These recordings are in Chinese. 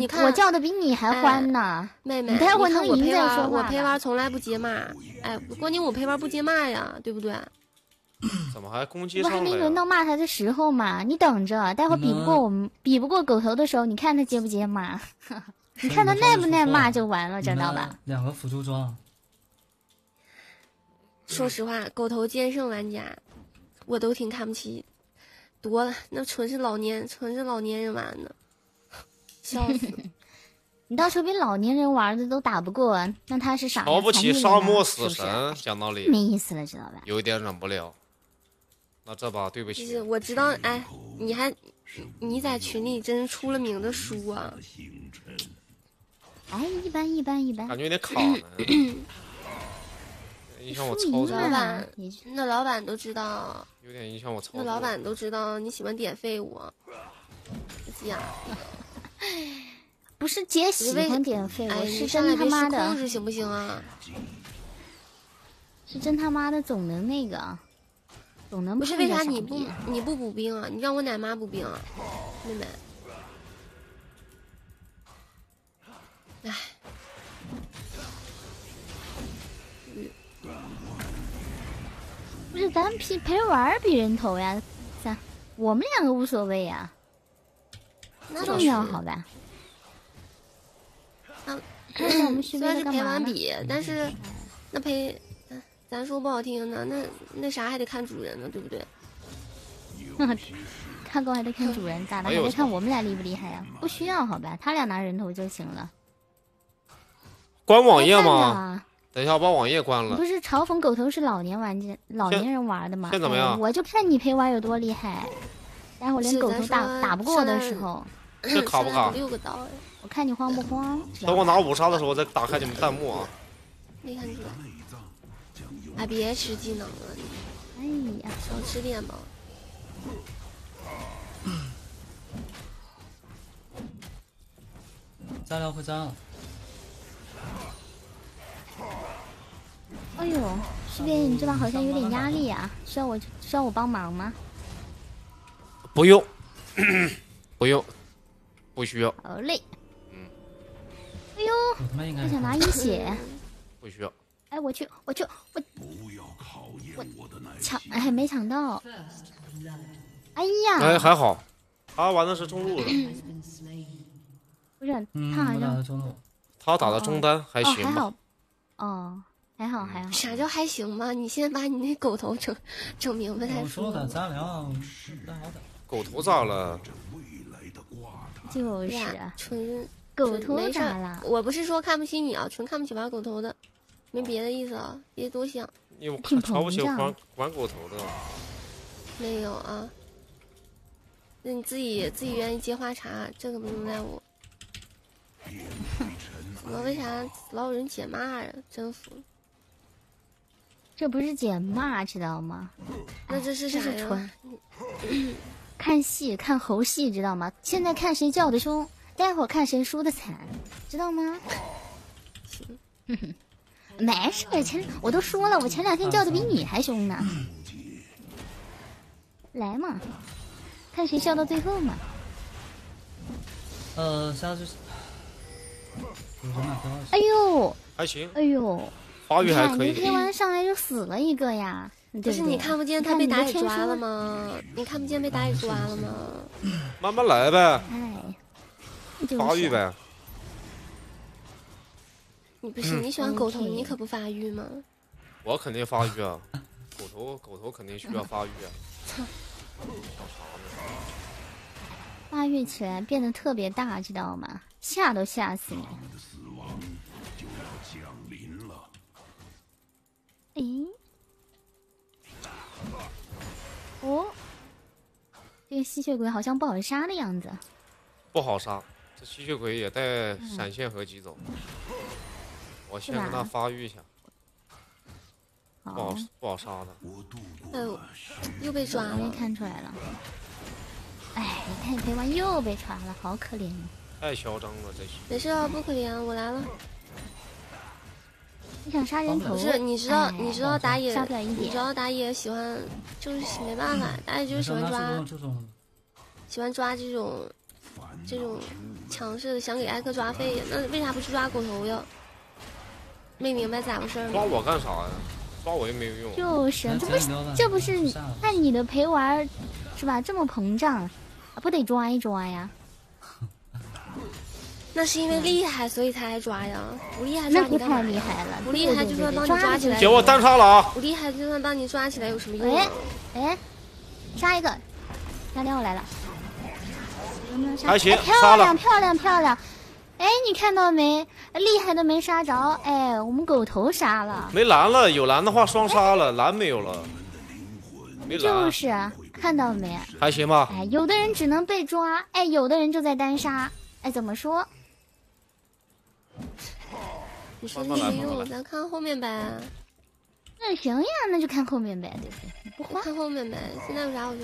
你看我叫的比你还欢呢，妹妹，你待会儿你看我陪能赢再玩我说话陪玩从来不接骂，哎，关键我陪玩不接骂呀，对不对？怎么还攻击上了呀？没轮到骂他的时候嘛？你等着，待会儿比不过我们，比不过狗头的时候，你看他接不接骂？你看他耐不耐骂就完了，知道吧？？两个辅助装，说实话，狗头剑圣玩家，我都挺看不起，多了那纯是老年，纯是老年人玩的，笑死！你到时候比老年人玩的都打不过，那他是啥呀？瞧不起沙漠死是是神，讲道理没意思了，知道吧？有一点忍不了。那这把对不起是，我知道，哎，你还你在群里真是出了名的输啊！哎，一般一般一般感。觉有点卡呢。影响我操作板那老板都知道，有点影响我操作那。老板都知道你喜欢点废物，这样，不是姐喜欢点废哎，物，你是真他妈的，控制行不行啊？是真他妈的总能那个，总能不是为啥你不你不补兵啊？你让我奶妈补兵啊，妹妹。哎，不是咱们陪陪人玩比人头呀，咱我们两个无所谓呀，重那倒是要好吧？虽然是陪？玩比，但是那陪咱咱说不好听的，那那啥还得看主人呢，对不对？看狗还得看主人，咋的？还得看我们俩厉不厉害呀？不需要好吧？他俩拿人头就行了。关网页吗？啊等一下，我把网页关了不。是嘲讽狗头是老年玩家、老年人玩的吗？现在怎么样哎我就看你陪玩有多厉害。待会儿连狗头打打不过的时候，这卡不卡六个刀哎，我看你慌不慌？等我拿五杀的时候，我再打开你们弹幕啊。没看出来。哎，别吃技能了你，哎呀，少吃点吧。炸料会炸了，哎呦，师弟，你这把好像有点压力啊，需要我需要我帮忙吗？不用，不用，不需要，好嘞。嗯哎呦，我他想拿一血。不需要。哎，我去，我去，我不要考验我抢，哎，没抢到。哎呀，哎，还好，他玩的是中路的，不是，嗯，他好像中路，他打的中单还哦行吧。还好，哦还好还好。啥叫还行吧？你先把你那狗头整整明白再我说的咱俩不太好打，狗头咋了？就是纯狗头咋了？我不是说看不起你啊，纯看不起玩狗头的，没别的意思啊，别多想。你我挺看瞧不起玩玩狗头的。没有啊，那你自己自己愿意接花茶，这个不能赖我。怎么为啥老有人解骂呀？真服了！这不是解骂，知道吗？那这是这啥呀？看戏看猴戏，知道吗？现在看谁叫的凶，待会儿看谁输的惨，知道吗？没事儿，前我都说了，我前两天叫的比你还凶呢。来嘛，看谁笑到最后嘛。呃，下次有人马标哎呦，还行，哎呦，发育还可以。你贴完上来就死了一个呀，不是你看不见他被打野抓了？吗？你看不见被打野抓了吗？慢慢来呗，哎，发育呗。你不是你喜欢狗头，你可不发育吗？我肯定发育啊，狗头狗头肯定需要发育啊。发育起来变得特别大，知道吗？吓都吓死你！诶，哦，这个吸血鬼好像不好杀的样子。不好杀，这吸血鬼也带闪现合击走。我先让他发育一下，不好好，不好杀的。哎呦，又被抓了。看出来了。哎，你看你陪玩又被抓了，好可怜啊！太嚣张了，这些。没事啊，不可怜，我来了。你想杀人头？不是，你知道，哎你知道打野你知道打野喜欢，就是没办法，打野就是喜欢抓喜欢抓这种这种强势的想给艾克抓废呀，那为啥不去抓狗头呀？没明白咋回事儿抓？我干啥呀？抓我又没有用。就是，这不是这不是看你的陪玩是吧？这么膨胀，啊不得抓一抓呀？那是因为厉害，所以才爱抓呀。不厉害抓那不太你干嘛呀？厉害了，不厉害就算帮你抓起来姐，我单杀了啊！不厉害就算帮你抓起来有什么用哎啊？哎，杀一个，杀掉来了，有没有杀？还行哎漂杀了亮漂亮漂亮！哎，你看到没？厉害的没杀着，哎，我们狗头杀了，没蓝了，有蓝的话双杀了，蓝没有了，没蓝，就是啊，看到没？还行吧？哎，有的人只能被抓，哎，有的人就在单杀，哎，怎么说？你说没用，慢慢来咱看后面呗，那行呀，那就看后面呗，对不对？你不后面呗。现在有啥我就，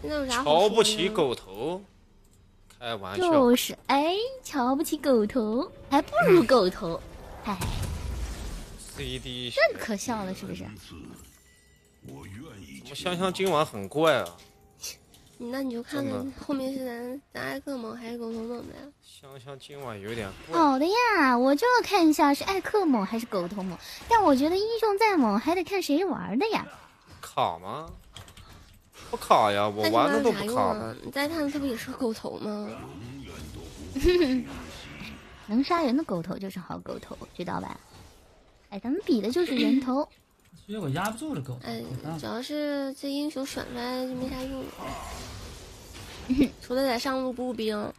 现在有啥好瞧？不起狗头，开玩笑。就是，哎，瞧不起狗头，还不如狗头，哎，CD 血更可笑了，是不是？我愿意。我香香今晚很怪啊，你那你就看看后面是咱咱艾克猛还是狗头猛呗？香香今晚有点。好的呀，我就要看一下是艾克猛还是狗头猛。但我觉得英雄再猛，还得看谁玩的呀。卡吗？不卡呀，我玩的都不卡？你再看这不也是个狗头吗？能杀人的狗头就是好狗头，知道吧？哎，咱们比的就是人头。因为我压不住了狗，哎主要是这英雄选出来就没啥用，除了在上路步兵，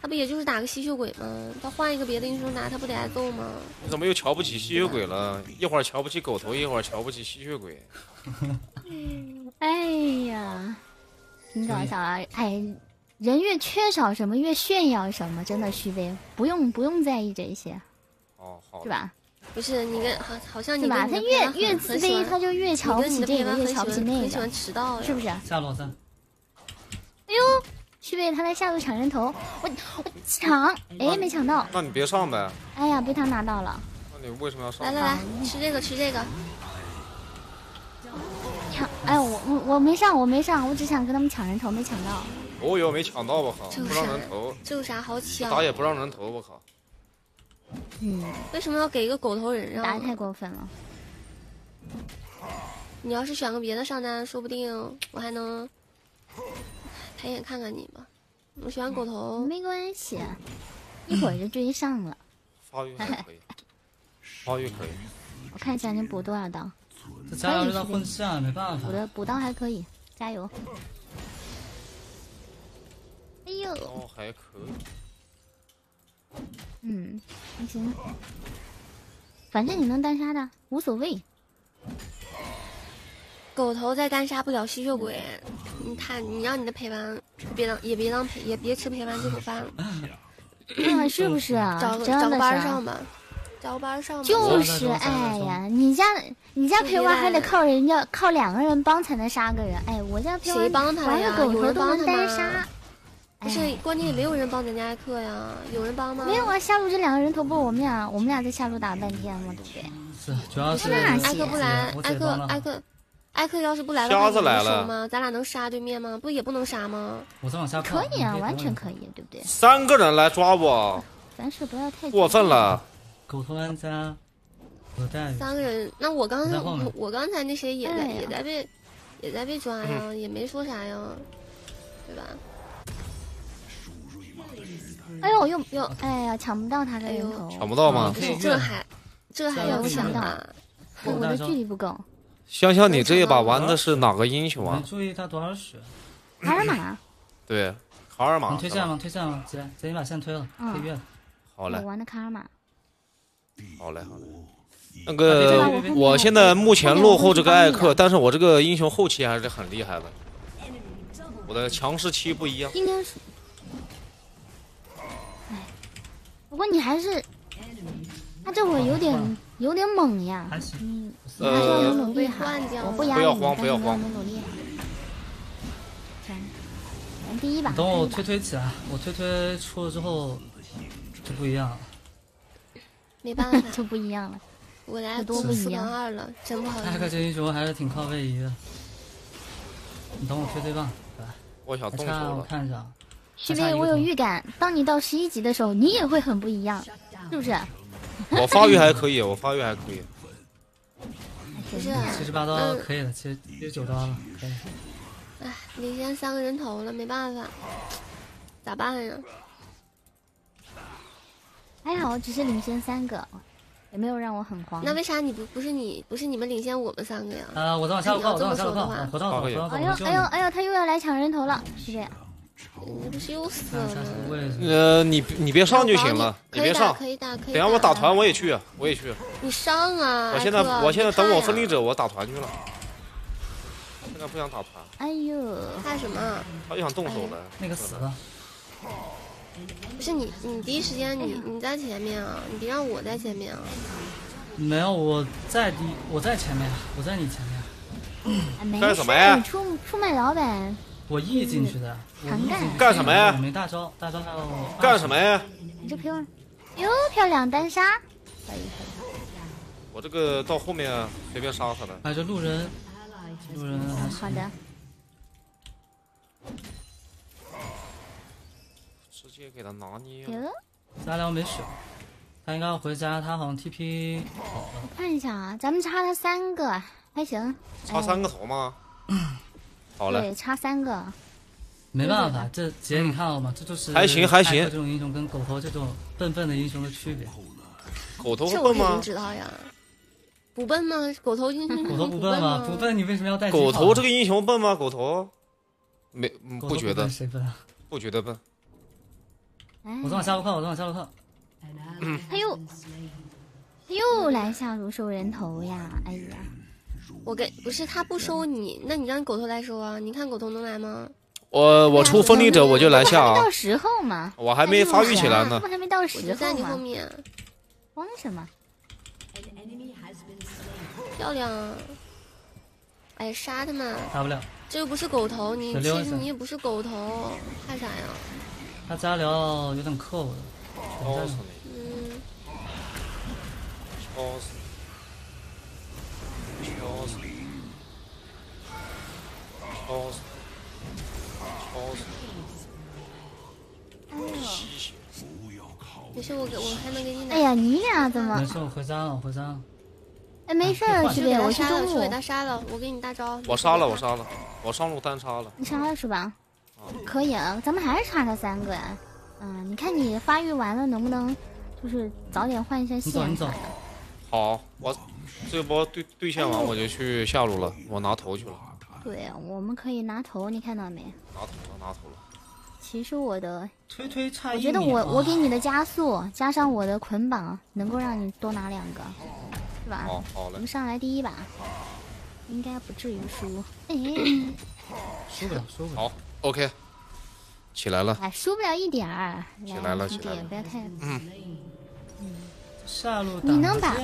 他不也就是打个吸血鬼吗？他换一个别的英雄打，他不得挨揍吗？你怎么又瞧不起吸血鬼了？一会儿瞧不起狗头，一会儿瞧不起吸血鬼。哎呀，挺搞笑啊！哎，人越缺少什么越炫耀什么，真的虚伪，不用不用在意这些，哦，好是？吧？不是你跟好好像你是吧？跟他越越自卑，很喜欢他就越瞧不起这个，越瞧不起那个喜欢，迟到，是不是？下落站，哎呦，虚伪他在下路抢人头，我我抢，哎，没抢到，那你别上呗。哎呀，被他拿到了，那你为什么要上来？来来，吃这个吃这个，抢，哎，我我我没上，我没上，我只想跟他们抢人头，没抢到。哦哟，没抢到我靠，不让人头，这有啥好抢？打野不让人头，我靠。嗯，为什么要给一个狗头人打得太？过分了。你要是选个别的上单，说不定我还能抬眼看看你吧。我选狗头，没关系，一会儿就追上了。发育还可以，发育可以。我看一下你补多少刀，这加油让混战没办法补，的补刀还可以，加油。哎呦，哦，还可以。嗯，还行，反正你能单杀的无所谓。狗头再单杀不了吸血鬼，你看你让你的陪玩别当也别当陪也别吃陪玩这口饭了，嗯，是不是啊？找个。班上吧，找个班上吧。就是，哎呀，你家你家陪玩还得靠人家靠两个人帮才能杀个人，哎，我家陪玩谁帮他玩呀有个狗头都人帮他能单杀。不是哎，关键也没有人帮咱家艾克呀，有人帮吗？没有啊，下路这两个人头不是我们俩，我们俩在下路打了半天了，对不对？是主要是那艾克不来，艾克艾克艾克要是不来的瞎子来了吗？咱俩能杀对面吗？不也不能杀吗？我再往下可以啊，完全可以，对不对？三个人来抓我，凡事不要太过分了。狗头玩家，我带三个人，那我刚才我我我刚才那谁也在也在被也在被抓呀，也没说啥呀，对吧？哎呦，又又，哎呀，抢不到他的人头，抢不到吗？可以这还这还要抢到啊？我我的距离不够。香香，你这一把玩的是哪个英雄啊没？注意他多少血。卡尔玛，对，卡尔玛。能推线吗？推线吗？姐，姐你把线推了，嗯可以越了。好嘞我，玩的卡尔玛。好嘞，好嘞。那啊个我现在目前落后这个艾克，但是我这个英雄后期还是很厉害的。我的强势期不一样。应该是，哎，不过你还是，他这会儿有点有点猛呀，还行，你不是你还是要呃努努力哈不压不要你，但是要慌不要慌努努力。第一把，等我推推起来，我推推出了之后就不一样了。没办法，就不一样了。我来有多不一四样杠二了，真不好意思。艾克这英雄还是挺靠位移的。你等我推推棒，来，我想动手我看我，看一下，徐飞，我有预感，当你到十一级的时候，你也会很不一样，是不是？我发育还可以，我发育还可以。不是，七十八刀可以了，七七十九刀了，可以。哎，领先三个人头了，没办法，咋办呀？还好，只是领先三个，也没有让我很慌。那为啥你不不是你不是你们领先我们三个呀？啊，我在往下路靠，我在往下路靠，活到活到哎呦哎呦哎呦，他又要来抢人头了，是这样。你不是又死了吗？呃，你你别上就行了，你别上。可以打，可以打。等下我打团我也去，我也去。你上啊！我现在我现在等我分离者，我打团去了。现在不想打团。哎呦，怕什么？他就想动手了。那个死了。不是你，你第一时间你你在前面啊！你别让我在前面啊！没有，我在第我在前面，我在你前面。干什么呀？出出卖老板。我 E 进去的，干什么呀？没大招，大招还有。干什么呀？你这漂亮，哟，漂亮单杀，可以可以。我这个到后面随便杀他的。哎，这路人，路人好的。直接给他拿捏。了。咱俩没血，他应该要回家，他好像 TP 跑了。我看一下啊，咱们差他三个，还行。差三个头吗？好了，对，差三个，没办法，这姐你看到吗？这就是还行还行。这种英雄跟狗头这种笨笨的英雄的区别。狗头笨吗？知道呀，不笨吗？狗头英雄狗头不笨吗？不笨，你为什么要带？狗头这个英雄笨吗？狗头，没不觉得？谁笨？不觉得笨。我在往下路靠，我在往下路靠。他又又来下路收人头呀！哎呀。我给不是他不收你，那你让狗头来收啊？你看狗头能来吗？我我出风力者我就来下啊！到时候嘛，我还没发育起来呢。我还没到时候在你后面，慌什么？漂亮！哎，杀他们！杀不了，这又不是狗头，你其实你也不是狗头，怕啥呀？他加疗有点克我的！嗯，超死！超死！超死！超死！哎呦！没事，我给我还能给你。哎呀，你俩怎么？没事，我回家了，我回家了。哎，没事，兄弟，我杀了，我给他杀了，我给你大招。我杀了，我杀了，我上路单杀了。你杀了是吧？可以啊，咱们还是差他三个呀。嗯，你看你发育完了，能不能就是早点换一下线？你走，你走。好，我。这波对对线完我就去下路了，我拿头去了。对，我们可以拿头，你看到没？拿头了，拿头了。其实我的推推差我觉得我我给你的加速加上我的捆绑，能够让你多拿两个，是吧？好，好嘞。我们上来第一把，应该不至于输。哎，输不了，输不了。好，OK，起来了。哎，输不了一点儿。起来了，起来了。不要太……嗯嗯。下路你能把？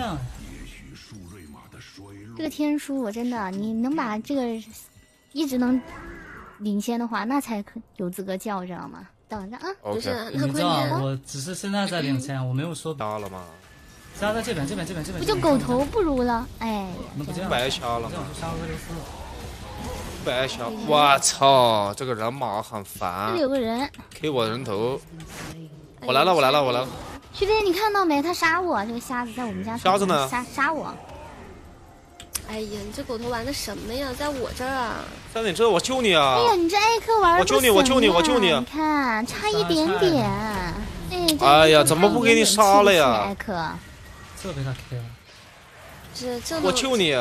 这个天书我真的，你能把这个一直能领先的话，那才可有资格叫，知道吗？等着啊，不是，你知道我只是现在在领先，我没有说杀了吗？杀在这边，这边，这边，这边，不就狗头不如了？哎，那不白瞎了，这样杀俄罗斯，白瞎！我操，这个人马很烦。这里有个人，K 我人头，我来了，我来了，我来了。徐飞，你看到没？他杀我，这个瞎子在我们家。瞎子呢？杀杀我。哎呀，你这狗头玩的什么呀？在我这儿啊！在你这，我救你啊！哎呀，你这艾克玩的我救你，我救你，我救你！你看，差一点点。哎，哎呀，怎么不给你杀了呀？艾克，这被他 K 了。这这我救你！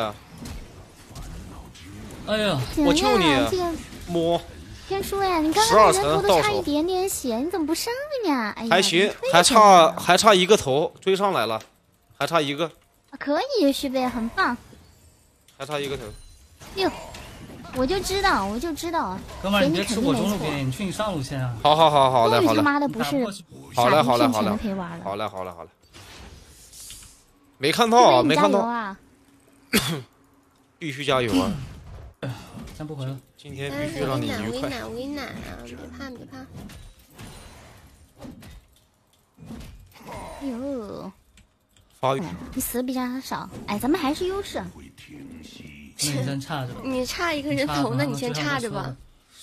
哎呀，我救你！摸天书呀，你刚刚人头都差一点点血，你怎么不上呀？哎呀，还行，还差还差一个头，追上来了，还差一个。可以，续费很棒。还差一个头，哟，我就知道，我就知道，哥们儿，你别吃我中路边，你去你上路线啊！好好好好嘞，好嘞，他妈的不是，好嘞好嘞好嘞，好嘞好嘞好嘞，没看到啊，没看到啊，必须加油啊！先不回了，今天必须让你愉快。我给你奶，我给你奶啊！别怕别怕。哎呦。发育，你死的比较少，哎，咱们还是优势。你先差着吧。你差一个人头，那你先差着吧。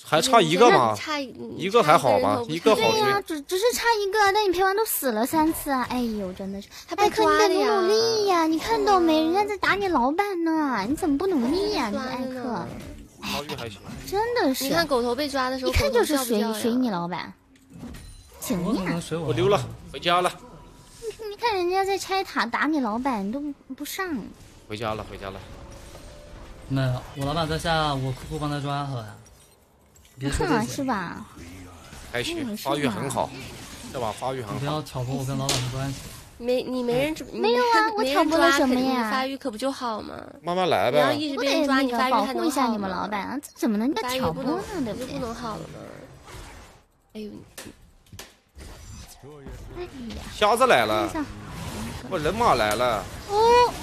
还差一个吗？差一个还好吧一个好对呀，只只是差一个，但你陪玩都死了三次啊！哎呦，真的是，艾克你得努努力呀！你看到没？人家在打你老板呢，你怎么不努力呀？你艾克，真的是。你看狗头被抓的时候，一看就是水水你老板，行呀！我溜了，回家了。你看人家在拆塔打你老板，你都不上。回家了，回家了。没有，我老板在下，我酷酷帮他抓好呀。别说这是吧？还行，发育很好，这把发育很好。不要挑拨我跟老板的关系。没，你没人没有啊？我挑拨了什么呀？发育可不就好吗？慢慢来呗。你要一直被人抓，你发育保护一下你们老板啊！这怎么能叫挑拨呢？对不对？不能好了吗？哎呦！哎呀！瞎子来了！我人马来了！哦，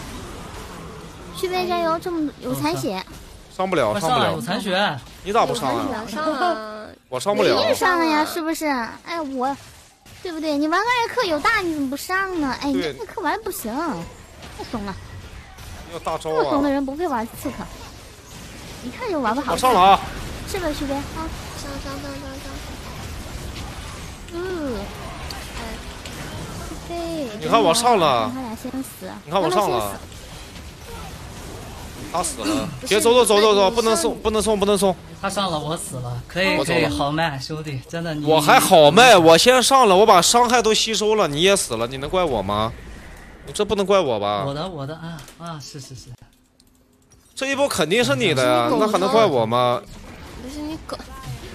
旭飞加油！这么有残血。上不了，上不了，有残血，你咋不上啊？上啊！我上不了。你上了呀，是不是？哎，我，对不对？你玩个艾克有大，你怎么不上呢？哎，你艾克玩不行，太怂了。要大招啊！这么怂的人不配玩刺客，一看就玩不好。我上了啊！是不是，徐飞？啊，上上上上上。嗯，哎，徐飞。你看我上了。他俩先死。你看我上了。他死了，别走走走走走，不能送不能送不能送。他上了，我死了，可以可以好卖，兄弟，真的。我还好卖，我先上了，我把伤害都吸收了，你也死了，你能怪我吗？这不能怪我吧？我的我的啊啊是是是，这一波肯定是你的呀，那还能怪我吗？不是你狗。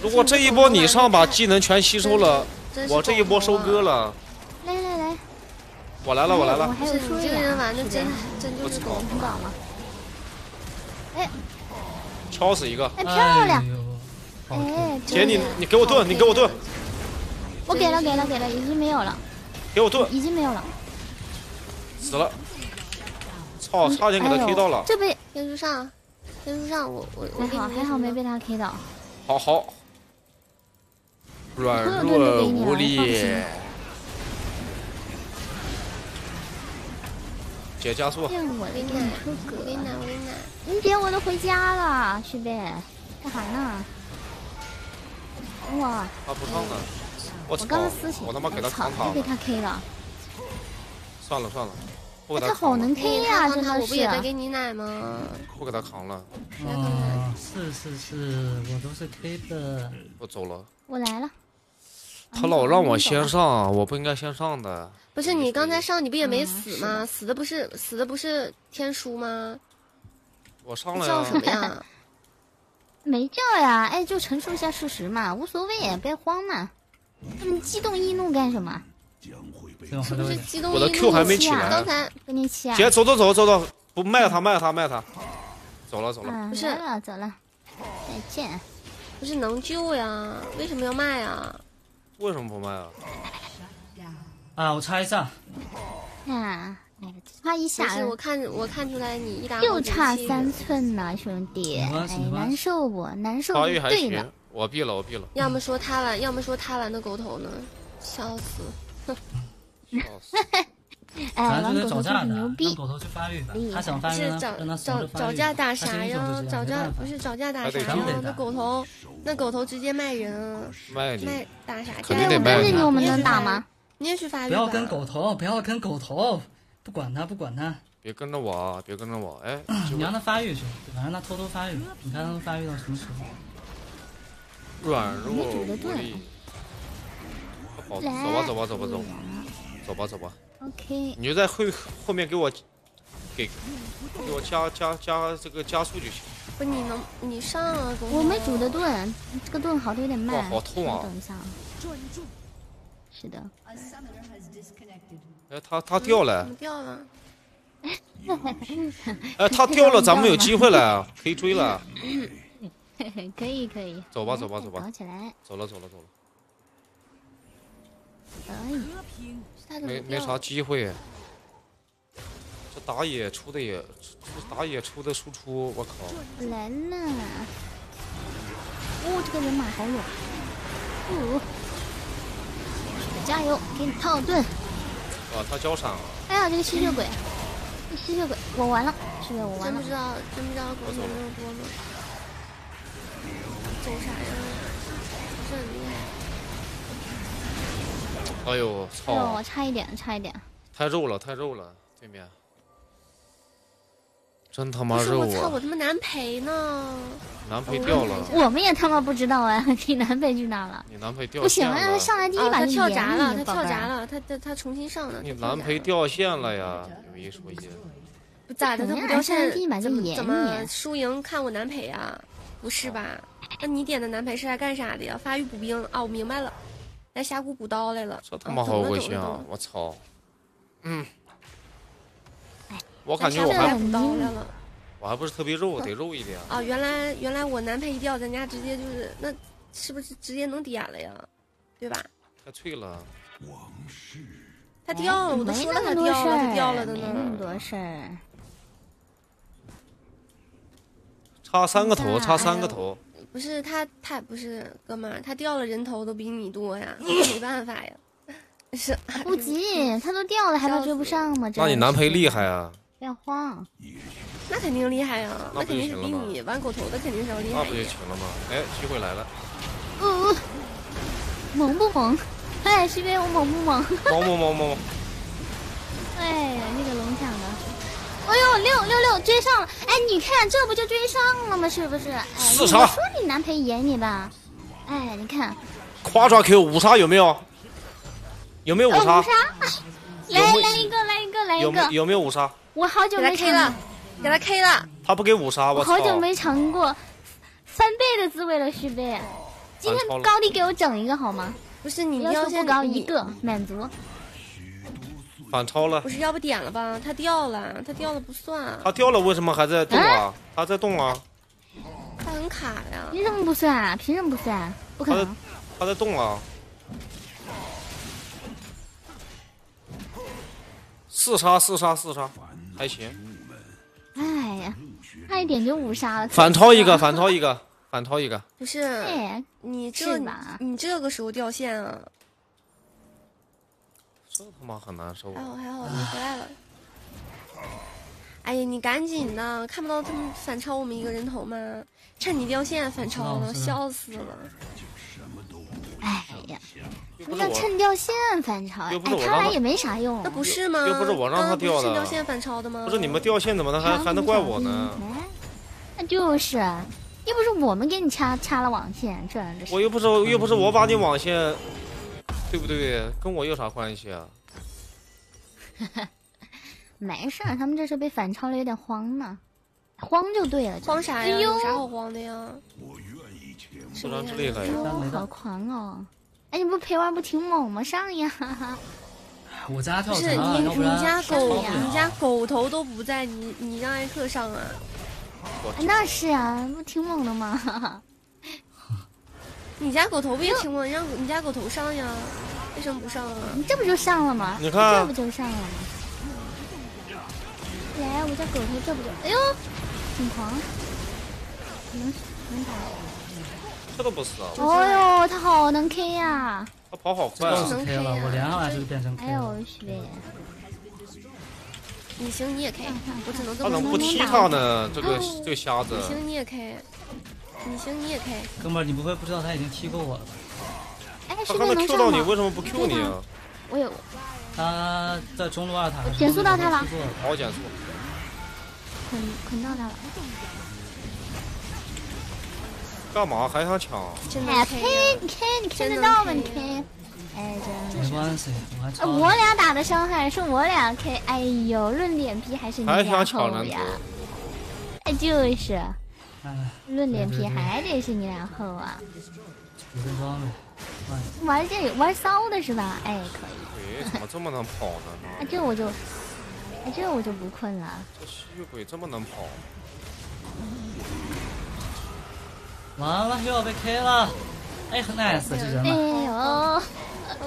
如果这一波你上把技能全吸收了，我这一波收割了。来来来，我来了我来了。不是你这个人玩的真真就是狗知道吗？哎，敲死一个！哎，漂亮！哎，姐，你你给我盾，你给我盾。我给了，给了，给了，已经没有了。给我盾，已经没有了。死了！操，差点给他 K 到了。这被天书上，天书上，我我还好还好没被他 K 到。好好。软弱无力。姐加速！我给你奶，我给你奶，我给你奶。你姐，我都回家了，旭飞，干啥呢？哇！他不上了，我我刚刚私信，我他妈给他扛塔，被他 K 了。算了算了，不他好能 K 呀，真的是。我不也在给你奶吗？不给他扛了。啊，是是是，我都是 K 的。我走了。我来了。他老让我先上，我不应该先上的。不是你刚才上，你不也没死吗？死的不是死的不是天书吗？我上了叫什么呀？没叫呀，哎，就陈述一下事实嘛，无所谓，别慌嘛。那么激动易怒干什么？是不是激动易怒？我的 Q 还没起来。刚才跟你起啊。姐，走走走走走，不卖他卖他卖他，走了走了。不是了，走了，再见。不是能救呀？为什么要卖啊？为什么不卖啊？啊，我猜一下。啊，插一下。是我看我看出来你一打就差三寸呢，兄弟。哎，难受不？难受。对的。我毙了，我毙了。要么说他玩，要么说他玩的狗头呢，笑死。笑死。哎，玩狗头很牛逼。狗头去发育，他想发育呢，找找找架打啥呀？找架不是找架打啥呀？那狗头，那狗头直接卖人啊！卖卖打啥？肯定得卖你。我们能打吗？你也去发育不要跟狗头，不要跟狗头，不管他，不管他。别跟着我，别跟着我，哎！你让他发育去，反正他偷偷发育，你看他能发育到什么时候？软弱无力。好，走吧，走吧，走吧，走，走吧，走吧。OK。你就在后后面给我，给，给我加加加这个加速就行。不，你能你上啊！我没主的盾，这个盾好的有点慢。哇，好痛啊！等一下啊。是的。哎，他他掉了。掉了。哎，他掉了，咱们有机会了，可以追了。可以可以。走吧走吧走吧。搞起来。走了走了走了。可以。没没啥机会。这打野出的也，打野出的输出，我靠。来呢。哦，这个人马好勇。哦。加油，给你套盾。哇，他交闪了。哎呀，这个吸血鬼，这吸血鬼，我完了，是的，我完了。真不知道，真不知道狗头那么多吗？走啥呀？不是很厉害。哎呦，哎呦，操！差一点，差一点。太肉了，太肉了，对面。真他妈肉我操，我啊！他妈南陪呢。男陪掉了，我们也他妈不知道啊，你男陪去哪了？你男陪掉了不行啊，他，上来第一啊，他把就跳闸了，他。跳闸了，他他他重新上了。你男配掉线了呀！有一说一，不咋的，他不掉线上来第一把怎么怎么输赢看我男陪啊？不是吧？那你点的男陪是来干啥的呀？发育补兵啊？我明白了，来峡谷补刀来了。这他妈好恶心啊！我操！嗯，我感觉我还补刀来了。我还不是特别肉，得肉一点。啊，原来原来我男配一掉，咱家直接就是那是不是直接能点了呀？对吧？太脆了，他掉了，我都说了他掉了，他掉了儿，的没那么。多事儿。差三个头，哎差三个头。不是他他不是哥们儿，他掉了人头都比你多呀，没办法呀。是不急，他都掉了，还怕追不上吗？那你男配厉害，啊！不要慌。那肯定厉害呀，那不那肯定是比你玩狗头的肯定是要厉害那不就。行了吗？哎，机会来了，嗯，萌不萌？哎，徐飞，我萌不萌？萌萌萌萌，哎，那个龙抢的。哎呦，六六六追上了！哎，你看这不就追上了吗？是不是？哎，我四杀说你男朋友演你吧。哎，你看，夸抓 Q 五杀有没有？有没有五呃，杀五？杀，来来一个，来一个，来一有没个。有没有五杀？我好久没 K 了，，给他 K 了。他不给五杀，我好久没尝过三倍的滋味了，徐飞。今天高低给我整一个好吗？不是你要求不高，一个满足。反超了不，是要不点了吧？他掉了，他掉了不算啊，他掉了为什么还在动啊？他在动啊，他很卡呀。凭什么不算啊？凭什么不算？不可能！他在动啊。四杀四杀四杀，还行。哎呀，差一点就五杀了。反超一个，反超一个，反超一个。不是哎，你这你这个时候掉线啊？这他妈很难受还。好还好，你回来了。哎呀，你赶紧的，看不到他们反超我们一个人头吗？趁你掉线反超了，笑死了。哎呀，什么叫趁掉线反超？又不哎他来也没啥用。那不是吗？又不是我让他掉的趁掉线反超的吗？不是你们掉线怎么能还还能怪我呢？哎那就是，又不是我们给你掐掐了网线，这我又不是又不是我把你网线，对不对？跟我有啥关系啊？没事儿，他们这是被反超了，有点慌呢，慌就对了。慌啥呀？哎呦有啥好慌的呀？是不然厉害之类的呀哟好狂哦！哎，你不陪玩不挺猛吗？上呀！我家跳不是你你家狗你家狗头都不在，你你让艾克上啊？那是啊，不挺猛的吗？你家狗头不也挺猛？让你家狗头上呀？为什么不上啊？你这不就上了吗？你看这不就上了吗？来，我家狗头这不就……哎呦，挺狂，能能打。这都不死啊！哦呦，他好能 K 呀！他跑好快啊！这倒是 K 了，我连上来就变成 K 哎呦了。，许巍，你行你也 K，我只能这么说。他怎么不踢他呢？这个这个瞎子你，行你也 K，你行你也 K，哥们儿，你不会不知道他已经踢过我了吧？哎，他刚才 Q 到你，为什么不 Q 你啊？我有，他在中路二塔减速到他了好减速，捆捆到他了。干嘛还想抢？真的哎呀 K，K。你 K 你 K 得到吗？你 K K，哎，真的是。没关系，我还呃。我俩打的伤害是我俩 K，哎呦，论脸皮还是你还俩厚呀？？哎，就是，哎，论脸皮还得是你俩厚啊！五分装备，换一个玩这玩骚的是吧？哎，可以，哎怎么这么能跑呢？哎，这我就，哎，这我就不困了。这吸血鬼这么能跑？完了又要被 K 了。哎，很 nice 这人哎。呦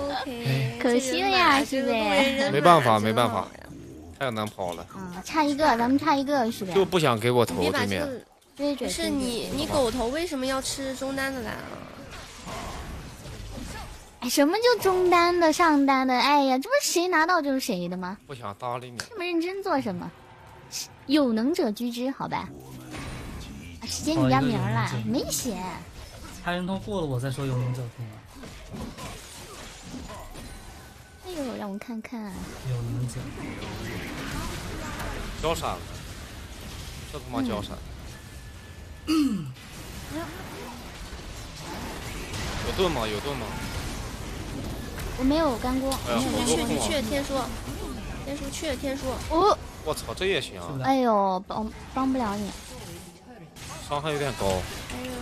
，OK，可惜了呀这个是呗没办法没办法太难跑了，啊，差一个，咱们差一个是呗？就不想给我投对面。个追追不是你，你狗头为什么要吃中单的蓝啊？哎，什么叫中单的、上单的？哎呀，这不是谁拿到就是谁的吗？不想搭理你，这么认真做什么？有能者居之，好吧？啊，写你家名儿了，没写。他人头过了我再说有能者控啊，哎呦，让我看看，有能者。交闪了，这他妈交闪。有盾吗？有盾吗？我没有干锅，哎呀我没有干锅。去去去，天书，天书去天书，哦，我操，这也行啊？哎呦，帮帮不了你。伤害有点高，哎呦，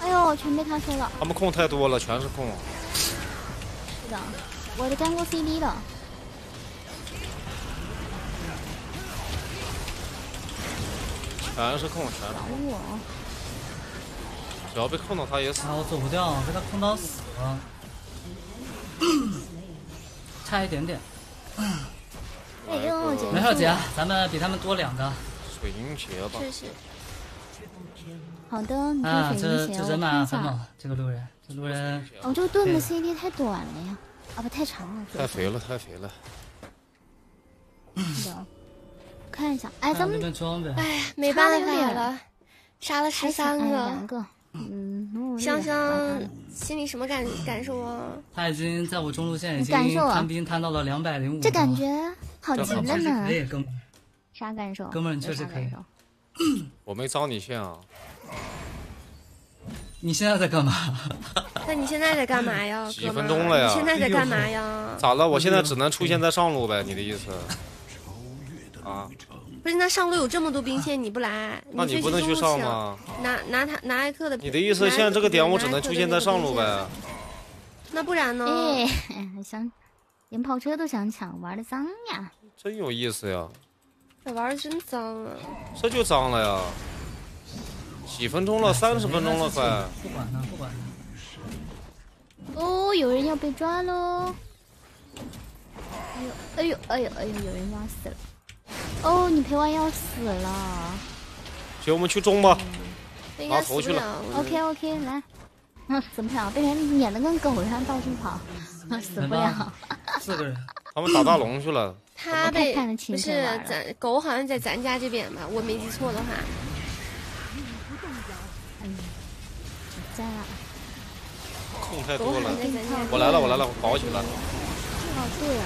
哎呦，全被他收了。他们控太多了，全是控。是的，我的干锅 CD 的。全是控，全是打控，我，只要被控到他也死。啊，我走不掉，被他控到死了，差一点点。哎呦，姐没事姐，咱们比他们多两个水银鞋吧，确实，好的，你看，水泥鞋，这这人我看一下。蛮很猛，这个路人，这路人哦，这个盾的 CD 太短了呀，啊不太长了。太肥了，太肥了。看一下，哎，咱们哎呀，没办法了，杀了十三个，嗯，香香心里什么感感受啊？他已经在我中路线已经感受啊摊兵摊到了两百零五，这感觉好极了呢啥感受？哥们儿你确实可以我没招你线啊，你现在在干嘛？那你现在在干嘛呀，几？分钟了呀你现在在干嘛呀？咋了？我现在只能出现在上路呗？你的意思？啊？不是，那上路有这么多兵线，你不来，那你不能去上？吗？拿拿他拿艾克的，你的意思现在这个点我只能出现在上路呗？那不然呢？哎，想连跑车都想抢，玩的脏呀！真有意思呀，这玩的真脏啊！这就脏了呀！几分钟了？三十分钟了，快！不管他，不管他。哦，有人要被抓喽！哎呦，哎呦，哎呦，哎呦，有人挖死了！哦，你陪玩要死了。行，我们去中吧。这应该死不拿头去了 OK OK，来，嗯，死不了，被人撵得跟狗一样到处跑，死不了。四个人，他们打大龙去了。他被不是咱狗好像在咱家这边吧？我没记错的话，在啊，控太多了狗好像。在咱家。我来了，我来了，我搞起来。哦对啊。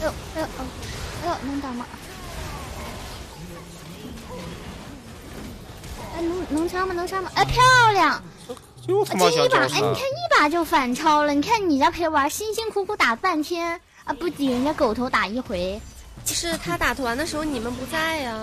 哎呦哎呦哦哎呦，能打吗？哎，能能杀吗？能杀吗？哎，漂亮！就他妈这一把，哎，你看。一把就反超了。你看你家陪玩，辛辛苦苦打半天啊，不抵人家狗头打一回。是他打团的时候你们不在呀、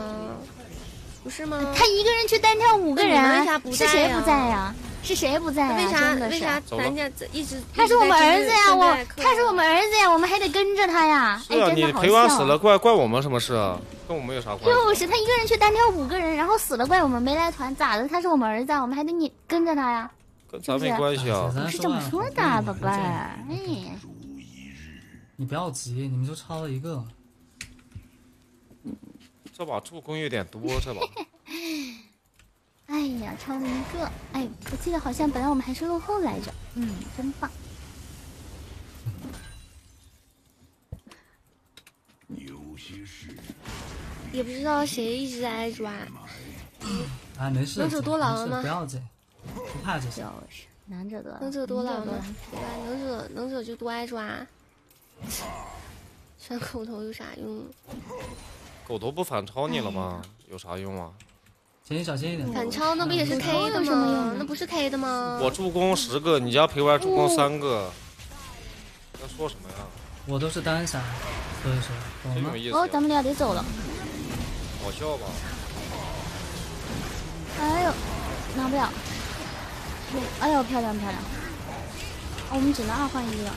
不是吗？他一个人去单挑五个人是谁不在呀？是谁不在呀？为啥为啥咱家一直他是我们儿子呀，我他他是我们儿子呀，我们还得跟着他呀。哎，你陪完笑死了，怪怪我们什么事啊？跟我们有啥关系？就是他一个人去单挑五个人，然后死了，怪我们没来团，咋的？他是我们儿子啊，我们还得你跟着他呀。跟咱没关系啊。是这么说的，宝贝儿。哎，你不要急，你们就差了一个。这把助攻有点多，这把。哎呀，超了一个。哎，我记得好像本来我们还是落后来着。嗯，真棒。也不知道谁一直在挨抓，哎，没事，能者多劳了吗不要紧，不怕这些。就是难者多劳，能者多劳吗能者，对吧？能者能者就多挨抓，拴狗头有啥用？狗头不反超你了吗？有啥用啊？请你小心一点。反超那不也是 K 的有什么用吗？那不是 K 的吗？我助攻十个，你家陪玩助攻三个，要说什么呀？我都是单杀，所以说懂吗真有？意思哦，咱，们俩得走了。好笑吧？哎呦，拿不了。哎呦，漂亮漂亮。哦我们只能二换一了。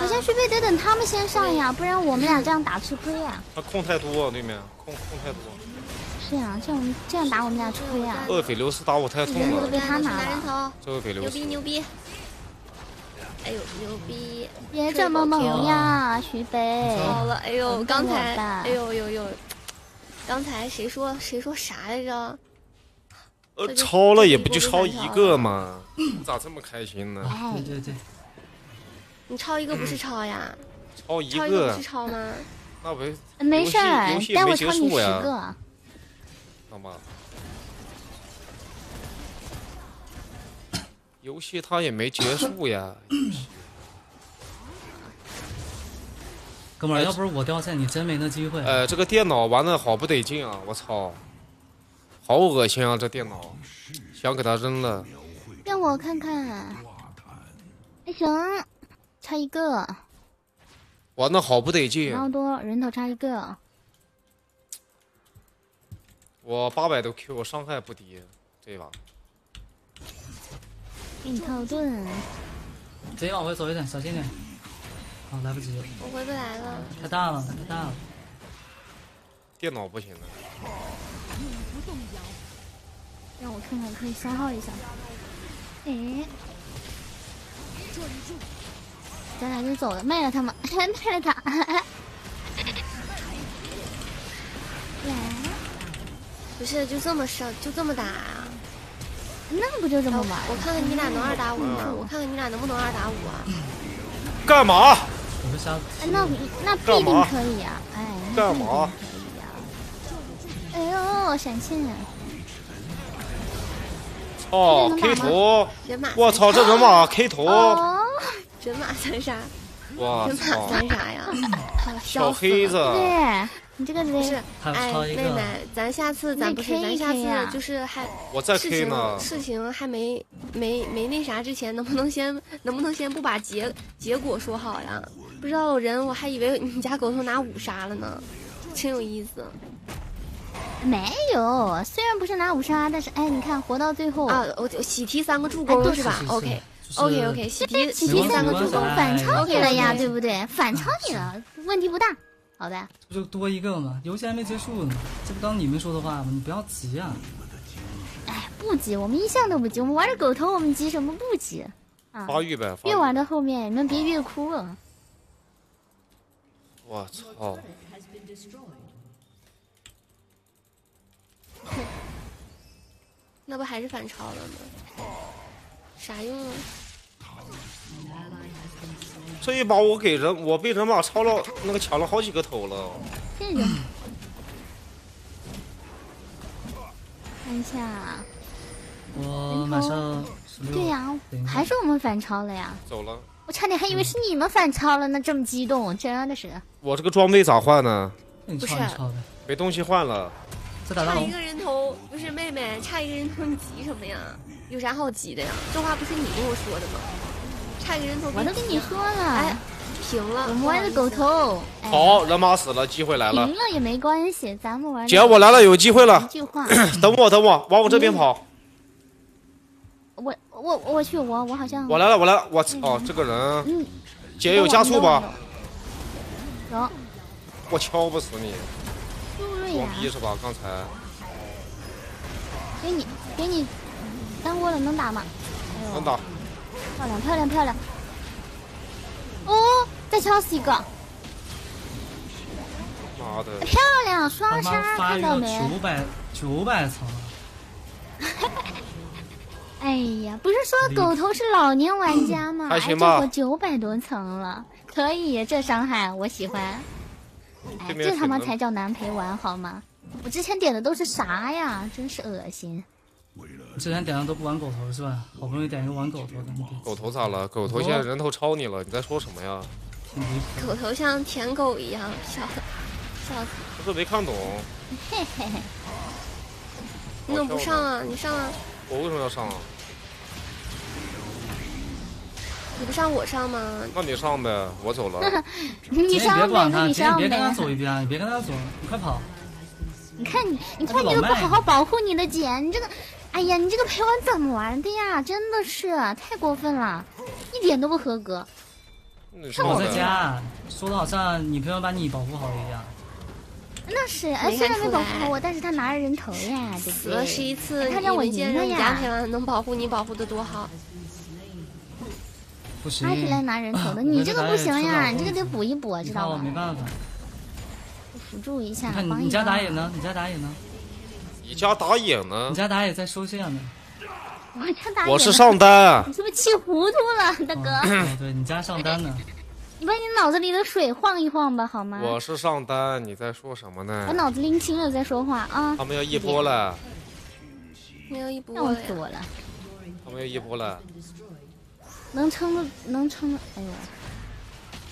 好像是非得等他们先上呀，不然我们俩这样打吃亏呀。他控太多，对面控控太多。是呀，这样这样打我们俩吃亏啊。这位斐流斯打我太痛了，都被他拿了。这位斐流斯牛逼牛逼！哎呦牛逼！别这么猛呀，徐飞。好了，哎呦，刚才哎呦呦呦，刚才谁说谁说啥来着？呃，超了也不就超一个吗？咋这么开心呢？哎对，对对，你超一个不是超呀？超一个不是，超吗？那不没事待会超你十个。好吗？游戏它也没结束呀。哥们儿，要不是我掉线，你真没那机会。呃，这个电脑玩的好不得劲啊！我操，好恶心啊！这电脑，想给它扔了。让我看看，还行，差一个。玩的好不得劲。然后多人头差一个。我八百多 Q，我伤害不低，这一把。给你套盾。直接往回走一点，小心点。好，来不及了。我回不来了。太大了，太大了。电脑不行了。让我看看，可以消耗一下。哎。咱俩就走了，卖了他们，卖了他。来。不是，就这么上，就这么打啊？那不就这么玩？我看看你俩能二打五吗？我看看你俩能不能二打五啊？干嘛？哎，那那必定可以啊！哎，干嘛？可以呀！哎呦，闪现！哦，K 图！我操，这人马 K 图！人马三杀！哇人马三杀呀！小黑子！对。你这个不是，哎，妹妹，咱下次咱不是，咱下次就是还我在事情事情还没没没那啥之前，能不能先能不能先不把结结果说好呀？不知道有人，我还以为你家狗头拿五杀了呢，真有意思。没有，虽然不是拿五杀，但是哎，你看活到最后啊，我喜提三个助攻是吧？OK OK OK，喜提喜提三个助攻反超你了呀，对不对？反超你了，问题不大。好的，不就多一个吗？游戏还没结束呢，这不刚你们说的话吗？你不要急啊！哎，不急，我们一向都不急，我们玩着狗头，我们急什么？不急啊！发育呗，越玩到后面，你们别越哭了。我操！那不还是反超了吗？啥用啊？这一把我给人，我被人马超了，那个抢了好几个头了。看一下，我马上对呀，还是我们反超了呀？走了。我差点还以为是你们反超了呢，这么激动，真的是。我这个装备咋换呢？不是，没东西换了。差一个人头，不是妹妹，差一个人头，你急什么呀？有啥好急的呀？这话不是你跟我说的吗？差个人头，我都跟你说了，哎，平了。我们玩的狗头，好，人马死了，机会来了。赢了也没关系，咱们玩。姐，我来了，有机会了。一句话，等我，等我，往我这边跑。我我我去，我我好像。我来了，我来了，我操，这个人。嗯。姐有加速吧？有。我敲不死你。装。逼是吧？刚才。给你，给你，单过了能打吗？能打。漂亮漂亮漂亮！哦，再敲死一个！妈的！漂亮，双杀看到没？九百九百层！哎呀，不是说狗头是老年玩家吗？还行吧。九百多层了，可以，这伤害我喜欢。哎，这他妈才叫难陪玩好吗？我之前点的都是啥呀？真是恶心。之前点的都不玩狗头是吧？好不容易点一个玩狗头的，狗头咋了？狗头现在人头超你了，你在说什么呀？狗头像舔狗一样，笑笑死！不是没看懂。嘿嘿嘿。你怎么不上啊？你上啊！我为什么要上啊？你不上我上吗？那你上呗，我走了。你上呗，你上呗。别跟他走一边，你别跟他走，你快跑。你看你，你看你都不好好保护你的姐，你这个。哎呀，你这个陪玩怎么玩的呀？真的是太过分了，一点都不合格。我在家，说的好像女朋友把你保护好一样。那是，哎，虽然没保护好我，但是他拿着人头呀，对不对？死是一次，他让我赢了呀。家陪玩能保护你，保护的多好。不行。他是来拿人头的，你这个不行呀，你这个得补一补，知道吗？没办法。辅助一下，你你家打野呢？你家打野呢？你家打野呢？你家打野在收线呢。我家打野。我是上单。你是不是气糊涂了，大哥？对你家上单呢。你把你脑子里的水晃一晃吧，好吗？我是上单，你在说什么呢？把脑子拎清了再说话啊！他们要一波了。没有一波我了。他们要一波了？能撑的能撑的，哎呦，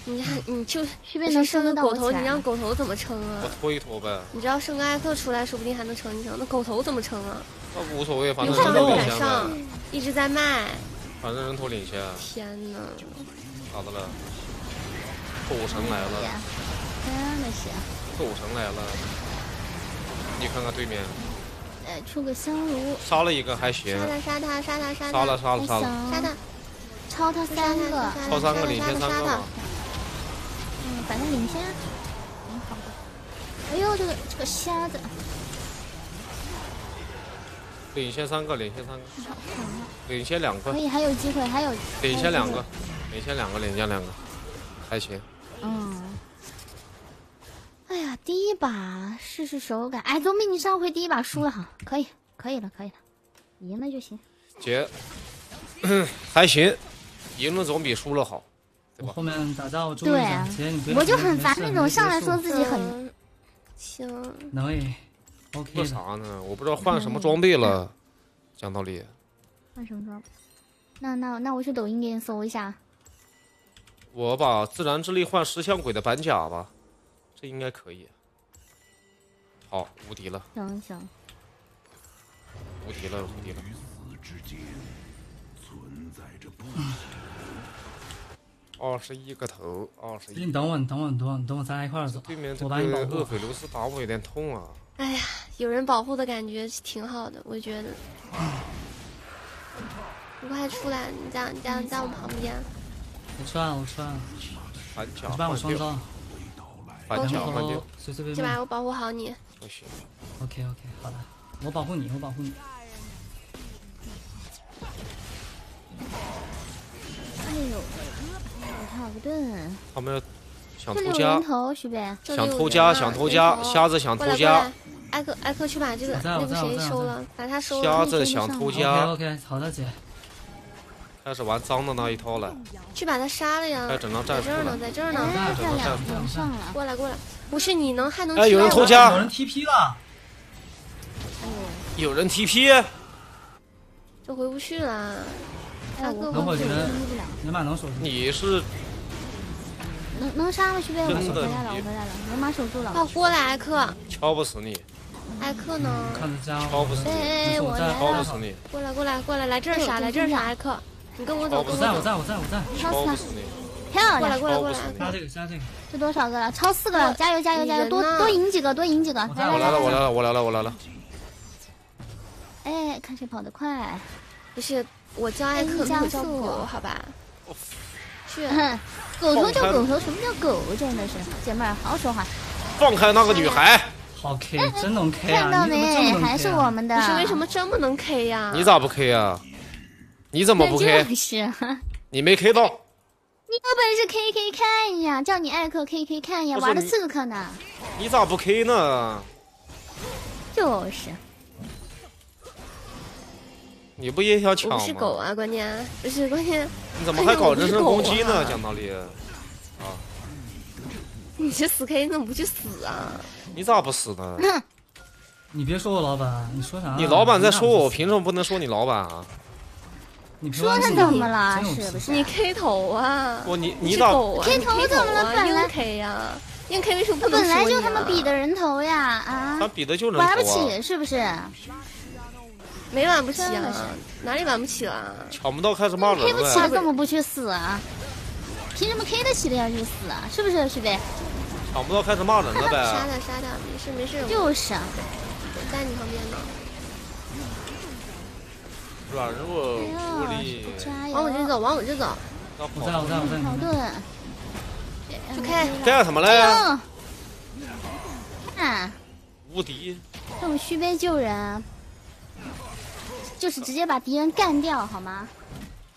你看你就随便能生个狗头，你让狗头怎么撑啊我？拖一拖呗，你知道圣艾克出来，说不定还能撑一撑。那狗头怎么撑啊？那无所谓，反正人头领先上，，一直在卖。反正人头领先，天哪！咋的了？狗神来哎了，真的是，狗神来了！你看看对面，哎，出个香炉，杀了一个还行，杀他杀他杀他杀他杀了杀了杀了，杀他超他三个，超三个领先三个嘛，嗯，反正领先，挺好的。哎呦，这个这个瞎子，领先三个，领先三个，好看啊！领先两个可，以，还有机会，还有领先两个，领先两个，领先两个，还行。嗯。哎呀，第一把试试手感，哎，总比你上回第一把输了好，可以，可以了，可以了，赢了就行。姐，还行，赢了总比输了好，对吧？我后面打架我注意一对我就很烦那种上来说自己很嗯行，能诶，OK 为。啥呢？我不知道换什么装备了。讲道理，换什么装？那那那我去抖音给你搜一下。我把自然之力换石像鬼的板甲吧，这应该可以。好，无敌了，行行，无敌了，无敌了。二十一个头，二十一。姐你等我，你等我，你等我，你等我，咱俩一块儿走。对面这我把你保个厄护。斐琉斯打我有点痛啊！哎呀，有人保护的感觉挺好的，我觉得。你快出来！你在你在在我旁边，我出来了，我出来了，板甲你去把我换掉，双招。板甲换掉头，随随便便。这把我保护好你。不行。OK OK，好的，我保护你，我保护你。我塔个盾，他们想偷家。想偷家，啊想偷家，瞎子想偷家。来，，艾克艾克去把这个那个谁收了，把他收了瞎，子想偷家，OK 好的姐。开始玩脏的那一套了，去把他杀了呀。该！整张战术在这儿呢，在这儿呢。过来过来，不是你能还能哎有人偷家。有人 TP 了，有人 TP，这回不去了。哎，我等会儿觉得控制不了，人马能守住。你是能能杀了徐贝，我真的回来了，我回来了，人马守住了。快过来，艾克，敲不死你，艾克呢？看着家敲不死你，哎哎哎，我来了，敲不死你，过来过来过来，来这儿杀，来这儿杀，艾克，你跟我走，我在我。在我在我在，超死他，敲不死你，漂过来！过来过来敲不死，加这个加这个。这多少个了？超四个了，加油加油加油！多多赢几个，多赢几个！我在来我来了，我来来，来了，我来了，我来了。哎，看谁跑得快。不是，我叫艾克，哎没有加速叫狗，好吧？去，狗头叫狗头，什么叫狗？真的是，姐妹儿好好说话。放开那个女孩，好 K，真能 K 看到啊！你怎么这没？还是我们的。你是为什么这么能 K 呀？你咋不 K 啊？你怎么不 K？就是，你没 K 到，你有本事 K K 看呀，叫你艾克 K K 看呀，玩的刺客呢。你咋不 K 呢？就是，你不也想抢吗？不是狗啊，关键不是关键，你怎么还搞人身攻击呢？讲道理，啊你是死 K，你怎么不去死啊？你咋不死呢？你别说我老板，你说啥？你老板在说我，我凭什么不能说你老板啊？你说他怎么了？是不是？你 K 头啊？我你你你咋是狗啊？K 头怎么了啊本来硬 K 呀，硬 K 为什么不能本来就他们比的人头呀啊他！比的就人玩不？起是不是？没玩不起啊？哪里玩不起了？抢不到开始骂人 K 不起了，了怎么不去死啊？凭什么 K 得起的要去死啊？是不是徐飞？抢不到开始骂人了呗杀呗。他杀他，没事没事，我就是啊，我在你旁边呢。软弱无力！往我这走，往我这走，那我在我在我在好。盾，就 K。干什么嘞？哎呦，看无敌，这种虚杯救人，就是直接把敌人干掉，好吗？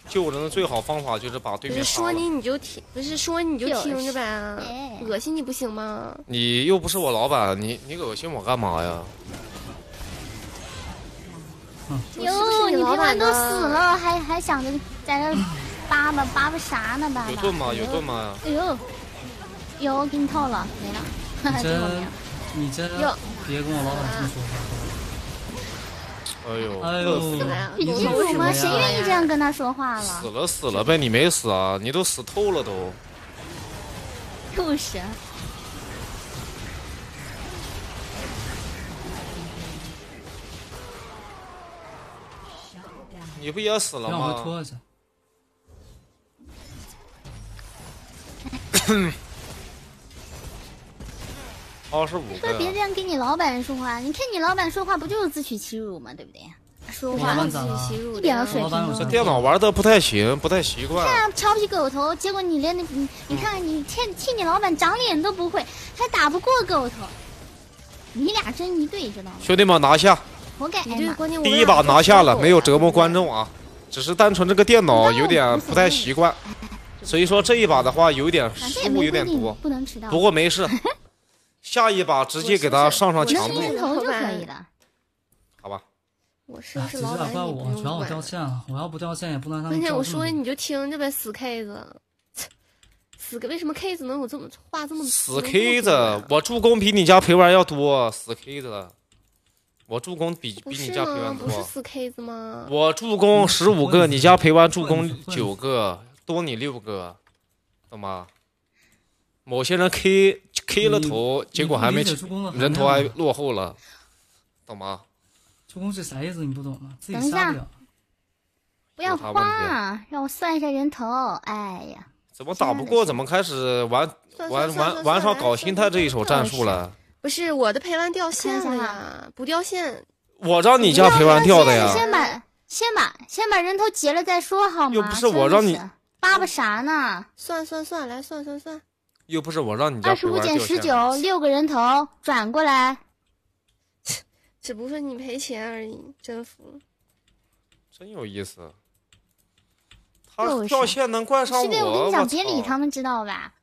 救人的最好方法就是把对面不是。说你你就听，不是说你就听着呗哎，恶心你不行吗？你又不是我老板，你你恶心我干嘛呀？哟，你老板都死。了，还还想着在这叭叭叭叭啥呢？叭叭。有盾吗？有盾吗？哎呦，有给你套了，没了，你最后没真了。你真哟别跟我老板这么说话。哎呦，哎呦！你狗头是记住吗？谁愿意这样跟他说话了死？了死了呗，你没死啊？你都死透了都。就是。你不也死了让我吗？拖一下。二十五说别个这样跟你老板说话，你看你老板说话不就是自取其辱吗？对不对？说话自己咋了吸入一点水平都没有。这电脑玩的不太行，不太习惯。看调皮狗头，结果你连那，你你看你替替你老板长脸都不会，还打不过狗头，你俩真一对，知道吗？兄弟们拿下，活该挨骂。你这个关键我第一把拿下了，没有折磨观众。啊，只是单纯这个电脑有点不太习惯，所以说这一把的话有点失误有点多，不能迟到。不过没事，下一把直接给他上上强度就可以了。好吧？我是哎，不是老板怪我，主要我掉线了，我要不掉线也不能让他关键我说你就听着呗，死 K 子，死个为什么 K 子能有这么话这么死 K 子，我助攻比你家陪玩要多，死 K 子，我助攻比比你家陪？玩多，不是死 K 子吗？我助攻十五个，你家陪玩助攻九个，多你六个，懂吗？某些人 K K 了头，结果还没你不理解助攻的含人头还落后了，懂吗？助攻是啥意思？你不懂吗？自己等一下杀不了。不要慌，让我算一下人头。哎呀，怎么打不过？怎么开始玩玩玩玩上搞心态这一手战术了？不是我的陪玩掉线了不掉线我让你家陪玩掉的呀！先把先把先把人头结了再说好吗？又不是我让你真的是巴巴啥呢？算算算，来算算算，又不是我让你家二十五减十。九，六个人头转过来。只不过你赔钱而已，真服了。真有意思。他就是掉线能怪上我是对，我跟？你讲，别理他们，知道吧？我